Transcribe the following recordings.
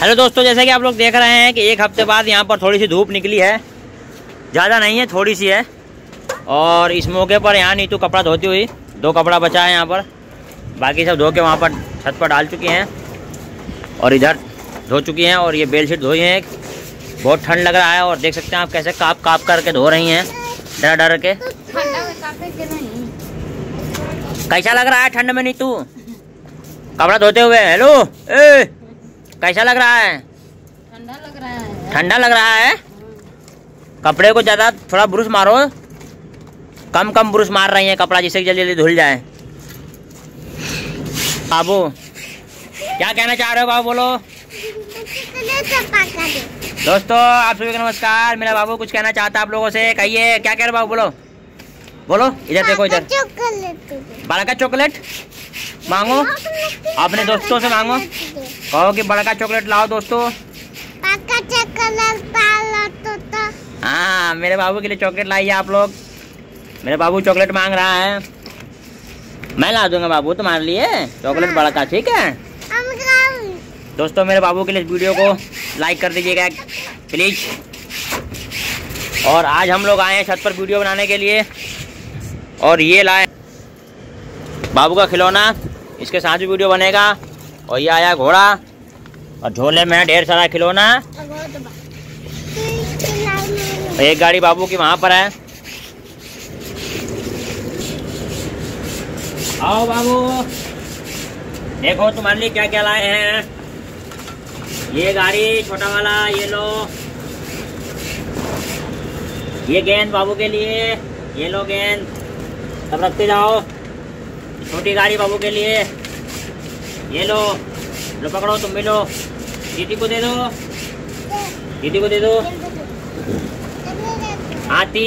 Hello दोस्तों, जैसे कि आप लोग देख रहे हैं कि एक हफ़्ते बाद यहाँ पर थोड़ी सी धूप निकली है। ज़्यादा नहीं है, थोड़ी सी है। और इस मौके पर यहाँ नीतू कपड़ा धोती हुई, दो कपड़ा बचा है यहाँ पर। बाकी सब धो के वहाँ पर छत पर डाल चुकी हैं और इधर धो चुकी हैं और ये बेडशीट धोई हैं। बहुत ठंड लग रहा है और देख सकते हैं आप कैसे काप काप करके धो रही हैं। डर डर के। कैसा लग रहा है ठंड में नीतू? कपड़ा धोते हुए, हेलो? ए! कैसा लग रहा है? ठंडा लग रहा है। ठंडा लग रहा है? कपड़े को ज़्यादा थोड़ा ब्रुश मारो। कम कम ब्रुश मार रही है कपड़ा जिससे जल्दी जल्दी धुल जाए। बाबू क्या कहना चाह रहे हो बाबू बोलो? दोस्तों आप सभी को नमस्कार। मेरा बाबू कुछ कहना चाहता है आप लोगों से। कहिए क्या कह रहे हो बाबू? बोलो। बोलो इधर देखो इधर। बड़ा का चॉकलेट? मांगो। अपने दोस्तों से मांगो। कहो कि बड़ा का चॉकलेट लाओ दोस्तों। हाँ मेरे बाबू के लिए चॉकलेट लाइए आप लोग। मेरे बाबू चॉकलेट मांग रहा है। मैं ला दूँगा बाबू तुम्हारे लिए। चॉकलेट बड़ा का ठीक है? दोस्तों मेरे बाबू के लिए इस वीडियो को लाइक कर दीजिएगा प्लीज़ और आज हम लोग आए हैं छत पर वीडियो बनाने के लिए। और ये लाए बाबू का खिलौना। इसके साथ भी वीडियो बनेगा। और ये आया घोड़ा। और झोले में ढेर सारा खिलौना। एक गाड़ी बाबू की वहाँ पर है। आओ बाबू। देखो तुम्हारे लिए क्या क्या लाए हैं। ये गाड़ी छोटा वाला, ये लो। ये गेंद बाबू के लिए। ये लो गेंद। सब रखते जाओ। छोटी गाड़ी बाबू के लिए। ये लो लो पकड़ो तुम भी लो दीदी को दे दो दीदी को दे दो हाथी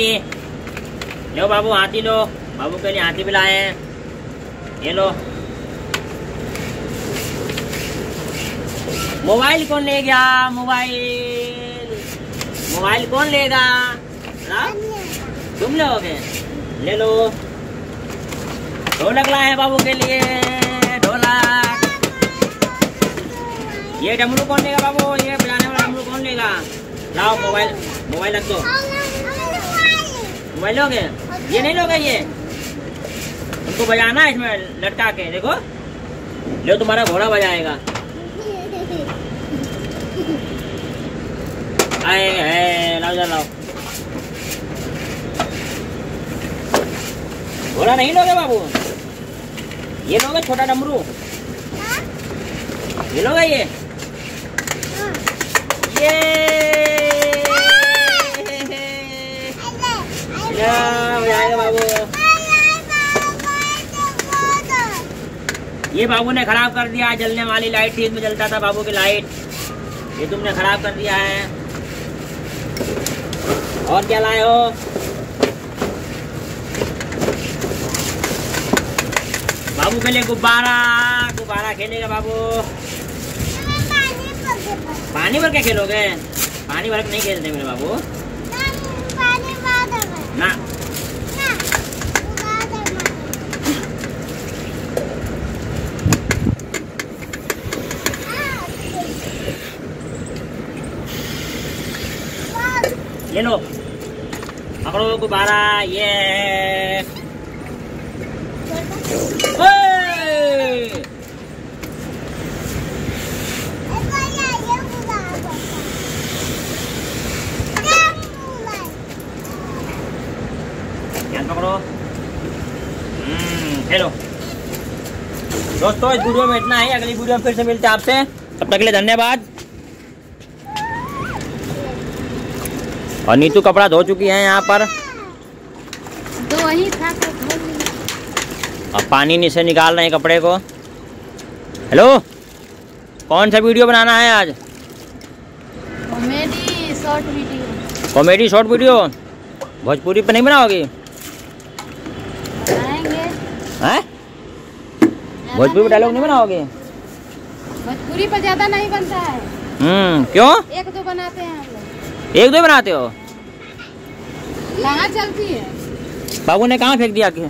लो बाबू हाथी लो बाबू के लिए हाथी भी लाए हैं ये लो मोबाइल कौन ले गया मोबाइल मोबाइल कौन लेगा? तुम लोगे ले लो ढोलक लाए हैं बाबू के लिए ढोलक ये डमरू कौन लेगा बाबू? ये बजाने वाला डमरू कौन लेगा? लाओ मोबाइल मोबाइल रख दो। मोबाइल लोगे? ये नहीं लोगे ये? तुमको बजाना है इसमें लटका के देखो। लो तुम्हारा घोड़ा बजाएगा। आए है लाओ जा लाओ। घोड़ा नहीं लोगे बाबू? ये लोगे छोटा डमरू? ये लोगे ये? ये बाबू ने खराब कर दिया, जलने वाली लाइट थी इसमें जलता था बाबू की लाइट ये तुमने खराब कर दिया है। और क्या लाए हो? बाबू के लिए गुब्बारा गुब्बारा खेलेगा बाबू। पानी भर के खेलोगे? पानी भर के नहीं खेलते मेरे बाबू। ना। ये लो। पकड़ो, गुब्बारा। ये। ध्यान पकड़ो। हम्म, खेलो। दोस्तों इस वीडियो में इतना ही। अगली वीडियो में फिर से मिलते हैं आपसे। तब तक के लिए धन्यवाद। और नीतू कपड़ा धो चुकी है यहाँ पर। दो ही था तो। और पानी नीचे निकाल रहे हैं कपड़े को। हेलो? कौन सा वीडियो बनाना है आज? Comedy short video. Comedy short video? Bhojpuri पे नहीं बनाओगी? हैं? भोजपुरी पे डायलॉग नहीं बनाओगे? भोजपुरी पर ज़्यादा नहीं बनता है। हम्म क्यों? एक दो बनाते हैं हम लोग। एक दो बनाते हो? कहाँ चलती है। बाबू ने कहाँ फेंक दिया कि?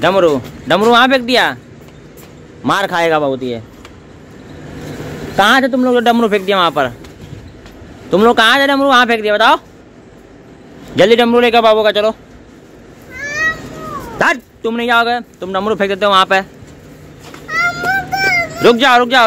डमरू डमरू वहाँ फेंक दिया? मार खाएगा बहुत ये। कहाँ थे तुम लोग डमरू फेंक दिया वहाँ पर? तुम लोग कहाँ थे डमरू वहाँ फेंक दिया बताओ? जल्दी डमरू लेकर बाबू का चलो। धत, तुम नहीं जाओगे तुम डमरू फेंक देते हो वहाँ पे। रुक जाओ रुक जाओ।